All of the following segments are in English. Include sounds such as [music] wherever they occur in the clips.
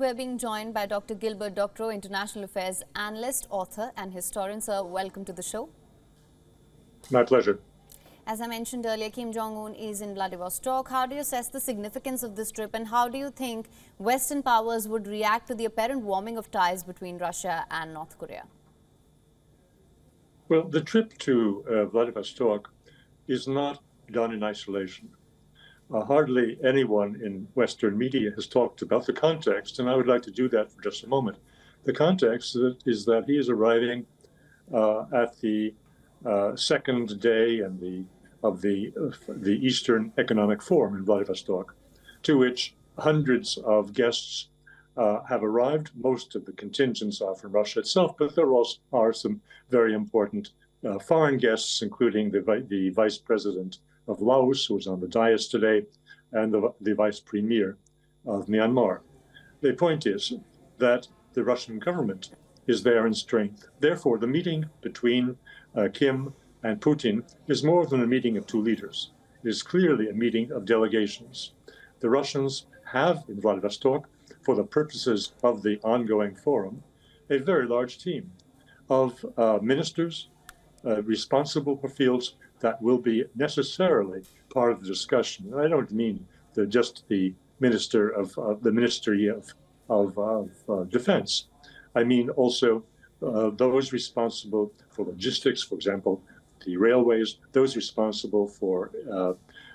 We're being joined by Dr. Gilbert Doctorow, International Affairs Analyst, author, and historian. Sir, welcome to the show. My pleasure. As I mentioned earlier, Kim Jong un is in Vladivostok. How do you assess the significance of this trip, and how do you think Western powers would react to the apparent warming of ties between Russia and North Korea? Well, the trip to uh, Vladivostok is not done in isolation. Uh, hardly anyone in Western media has talked about the context, and I would like to do that for just a moment. The context is that he is arriving uh, at the uh, second day and the of the uh, the Eastern Economic Forum in Vladivostok, to which hundreds of guests uh, have arrived. Most of the contingents are from Russia itself, but there also are some very important uh, foreign guests, including the, the vice president of Laos, who was on the dais today, and the, the vice premier of Myanmar. The point is that the Russian government is there in strength. Therefore, the meeting between uh, Kim and Putin is more than a meeting of two leaders. It is clearly a meeting of delegations. The Russians have in Vladivostok, for the purposes of the ongoing forum, a very large team of uh, ministers uh, responsible for fields that will be necessarily part of the discussion. And I don't mean the, just the minister of uh, the Ministry of, of, of uh, Defense. I mean also uh, those responsible for logistics, for example, the railways, those responsible for uh,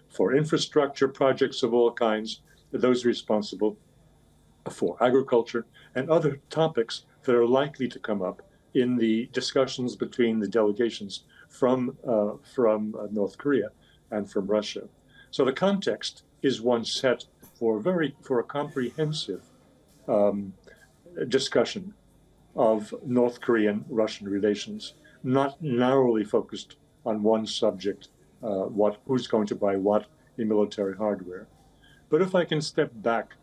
for infrastructure projects of all kinds, those responsible for agriculture, and other topics that are likely to come up in the discussions between the delegations from uh, from uh, North Korea and from Russia. So the context is one set for very for a comprehensive um, discussion of North Korean Russian relations, not narrowly focused on one subject, uh, what who's going to buy what in military hardware. But if I can step back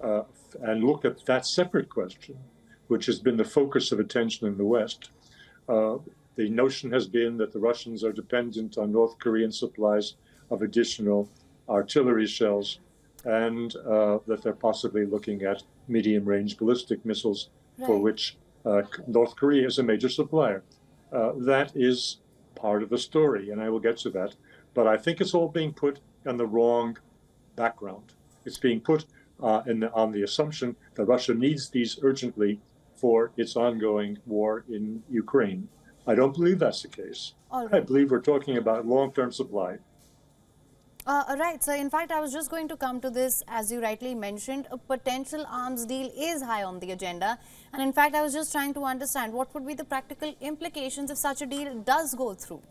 uh, and look at that separate question, which has been the focus of attention in the West, uh, the notion has been that the Russians are dependent on North Korean supplies of additional artillery shells and uh, that they're possibly looking at medium range ballistic missiles right. for which uh, North Korea is a major supplier. Uh, that is part of the story, and I will get to that. But I think it's all being put on the wrong background. It's being put uh, the, on the assumption that Russia needs these urgently for its ongoing war in Ukraine. I don't believe that's the case. Right. I believe we're talking about long term supply. Uh, right. So, in fact, I was just going to come to this, as you rightly mentioned, a potential arms deal is high on the agenda. And in fact, I was just trying to understand what would be the practical implications if such a deal does go through.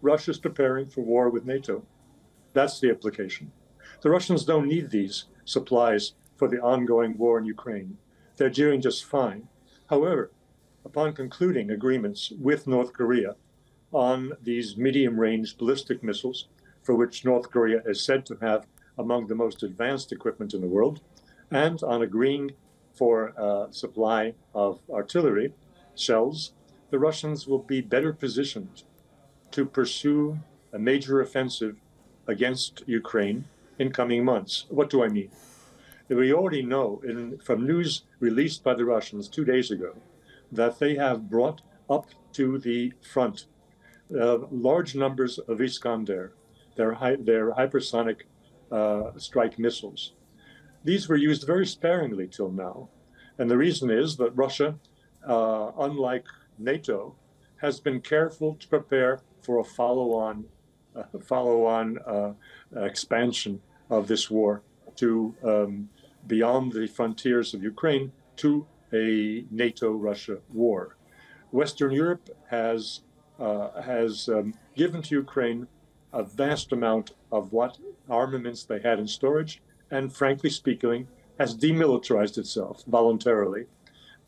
Russia's preparing for war with NATO. That's the implication. The Russians don't need these supplies for the ongoing war in Ukraine. They're doing just fine. However, upon concluding agreements with North Korea on these medium range ballistic missiles, for which North Korea is said to have among the most advanced equipment in the world, and on agreeing for uh, supply of artillery shells, the Russians will be better positioned to pursue a major offensive against Ukraine in coming months. What do I mean? We already know in, from news released by the Russians two days ago that they have brought up to the front uh, large numbers of Iskander, their, hi- their hypersonic uh, strike missiles. These were used very sparingly till now. And the reason is that Russia, uh, unlike NATO, has been careful to prepare for a follow-on, uh, follow-on uh, expansion of this war to um, beyond the frontiers of Ukraine to a NATO-Russia war. Western Europe has uh, has um, given to Ukraine a vast amount of what armaments they had in storage, and frankly speaking, has demilitarized itself voluntarily.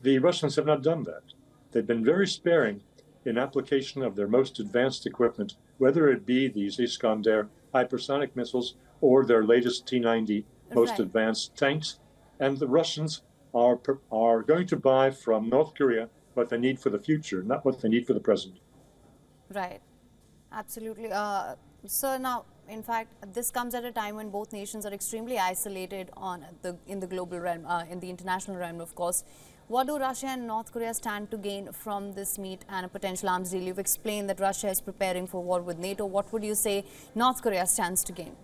The Russians have not done that. They've been very sparing in application of their most advanced equipment, whether it be these Iskander hypersonic missiles or their latest T 90 most right. advanced tanks. And the Russians are, are going to buy from North Korea what they need for the future, not what they need for the present. Right. Absolutely. Uh, so now, in fact, this comes at a time when both nations are extremely isolated on the in the global realm, uh, in the international realm, of course. What do Russia and North Korea stand to gain from this meet and a potential arms deal? You've explained that Russia is preparing for war with NATO. What would you say North Korea stands to gain?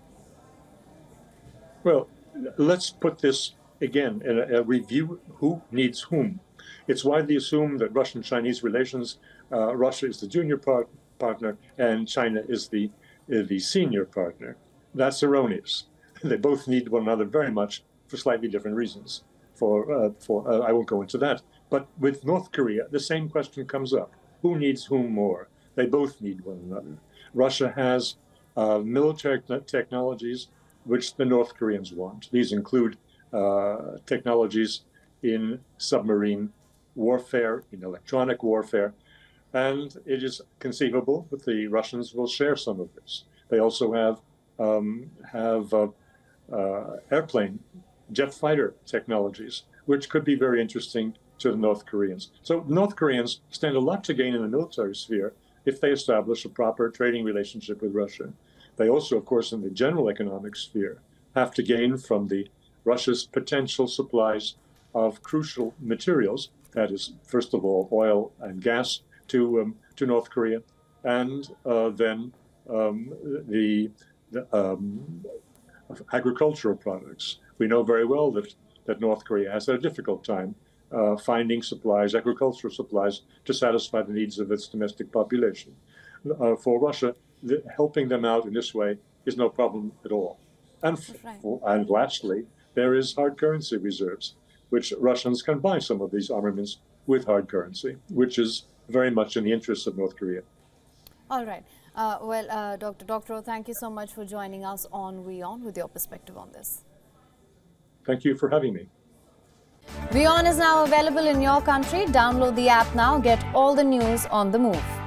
Well, let's put this again in a, a review who needs whom. It's widely assumed that Russian Chinese relations, uh, Russia is the junior par partner and China is the, uh, the senior partner. That's erroneous. [laughs] They both need one another very much for slightly different reasons for, uh, for uh, I won't go into that. But with North Korea, the same question comes up. Who needs whom more? They both need one another. Russia has uh, military technologies which the North Koreans want. These include uh, technologies in submarine warfare, in electronic warfare, and it is conceivable that the Russians will share some of this. They also have um, have uh, uh, airplane jet fighter technologies, which could be very interesting to the North Koreans. So North Koreans stand a lot to gain in the military sphere if they establish a proper trading relationship with Russia. They also, of course, in the general economic sphere, have to gain from the Russia's potential supplies of crucial materials. That is, first of all, oil and gas to um, to North Korea, and uh, then um, the, the um, agricultural products we know very well that, that North Korea has had a difficult time uh, finding supplies, agricultural supplies, to satisfy the needs of its domestic population. Uh, for Russia, the, helping them out in this way is no problem at all. And, right. and lastly, there is hard currency reserves, which Russians can buy some of these armaments with hard currency, which is very much in the interests of North Korea. All right. Uh, well, uh, Dr. Doctorow, thank you so much for joining us on WION with your perspective on this. Thank you for having me. WION is now available in your country. Download the app now. Get all the news on the move.